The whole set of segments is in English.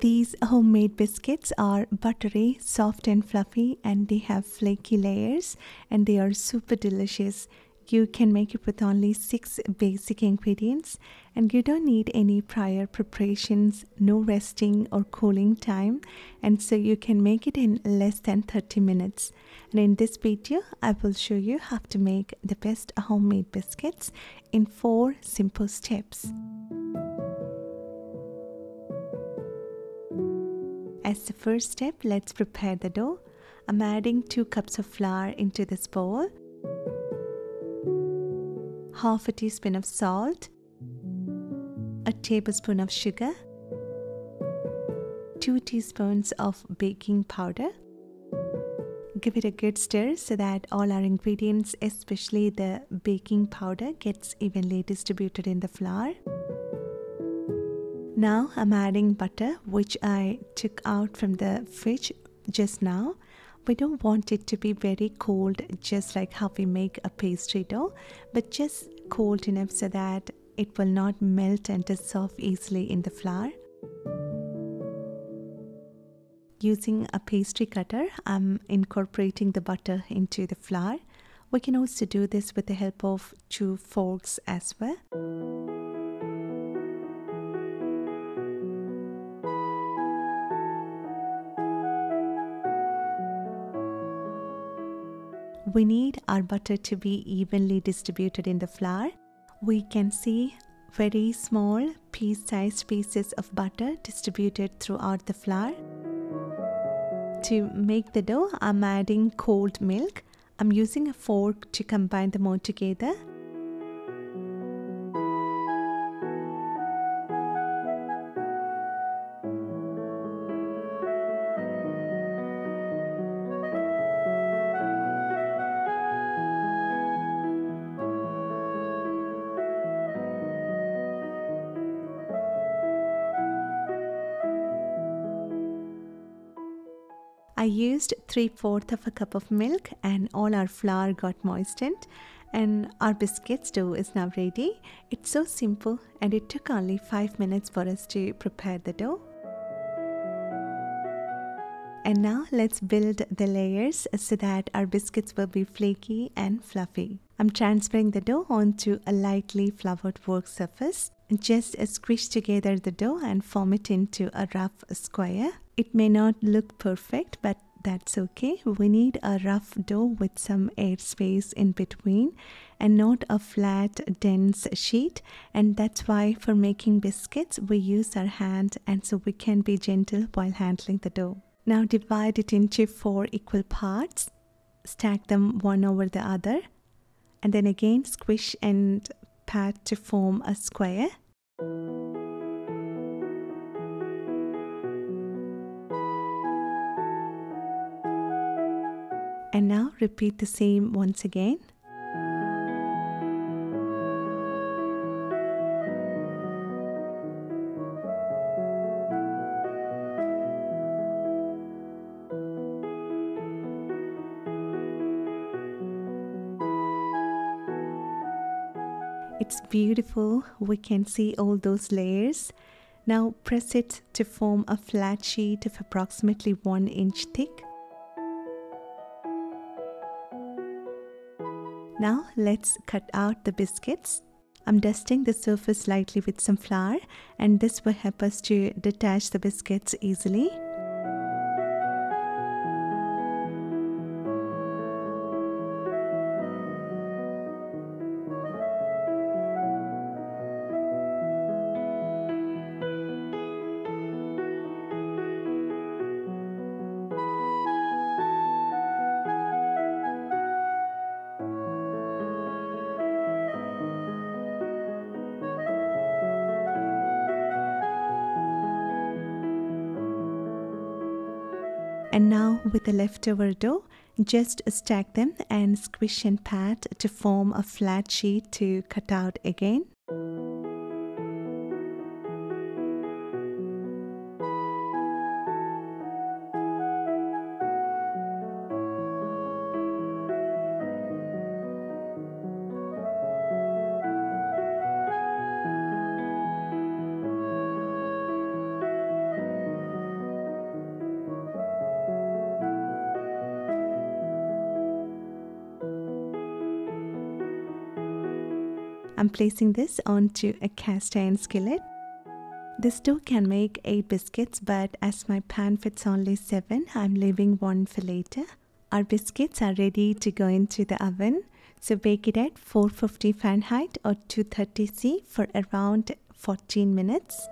These homemade biscuits are buttery, soft, and fluffy, and they have flaky layers and they are super delicious. You can make it with only six basic ingredients, and you don't need any prior preparations, no resting or cooling time, and so you can make it in less than 30 minutes. And in this video, I will show you how to make the best homemade biscuits in four simple steps. As the first step, let's prepare the dough. I'm adding 2 cups of flour into this bowl, half a teaspoon of salt, a tablespoon of sugar, 2 teaspoons of baking powder. Give it a good stir so that all our ingredients, especially the baking powder, gets evenly distributed in the flour. Now I'm adding butter which I took out from the fridge just now. We don't want it to be very cold just like how we make a pastry dough but just cold enough so that it will not melt and dissolve easily in the flour. Using a pastry cutter, I'm incorporating the butter into the flour. We can also do this with the help of two forks as well. We need our butter to be evenly distributed in the flour. We can see very small piece-sized pieces of butter distributed throughout the flour. To make the dough, I'm adding cold milk. I'm using a fork to combine them all together. I used 3 fourths of a cup of milk and all our flour got moistened and our biscuits dough is now ready. It's so simple and it took only 5 minutes for us to prepare the dough. And now let's build the layers so that our biscuits will be flaky and fluffy. I'm transferring the dough onto a lightly floured work surface. Just squish together the dough and form it into a rough square. It may not look perfect, but that's okay. We need a rough dough with some air space in between and not a flat, dense sheet. And that's why for making biscuits, we use our hand and so we can be gentle while handling the dough. Now divide it into four equal parts, stack them one over the other, and then again squish and pat to form a square. Repeat the same once again. It's beautiful. We can see all those layers. Now press it to form a flat sheet of approximately 1 inch thick. Now let's cut out the biscuits. I'm dusting the surface lightly with some flour and this will help us to detach the biscuits easily. And now with the leftover dough, just stack them and squish and pat to form a flat sheet to cut out again. I'm placing this onto a cast iron skillet. This dough can make 8 biscuits but as my pan fits only 7, I'm leaving one for later. Our biscuits are ready to go into the oven. So bake it at 450 Fahrenheit or 230 C for around 14 minutes.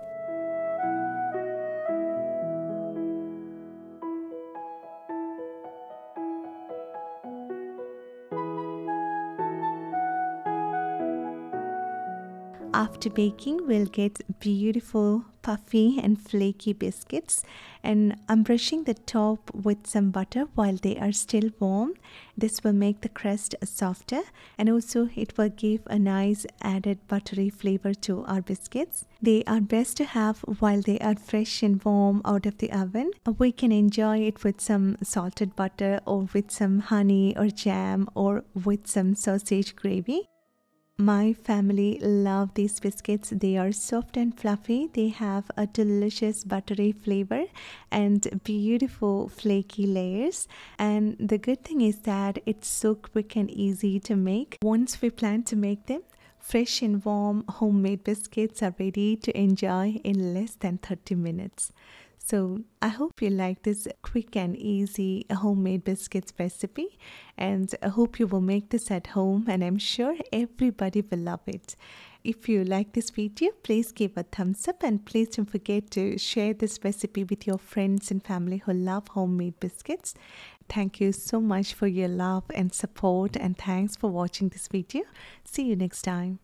After baking we'll get beautiful puffy and flaky biscuits. And I'm brushing the top with some butter while they are still warm. This will make the crust softer. And also it will give a nice added buttery flavor to our biscuits. They are best to have while they are fresh and warm out of the oven. We can enjoy it with some salted butter or with some honey or jam or with some sausage gravy my family love these biscuits. They are soft and fluffy. They have a delicious buttery flavor and beautiful flaky layers. And the good thing is that it's so quick and easy to make. Once we plan to make them, fresh and warm homemade biscuits are ready to enjoy in less than 30 minutes. So I hope you like this quick and easy homemade biscuits recipe and I hope you will make this at home and I'm sure everybody will love it. If you like this video, please give a thumbs up and please don't forget to share this recipe with your friends and family who love homemade biscuits. Thank you so much for your love and support and thanks for watching this video. See you next time.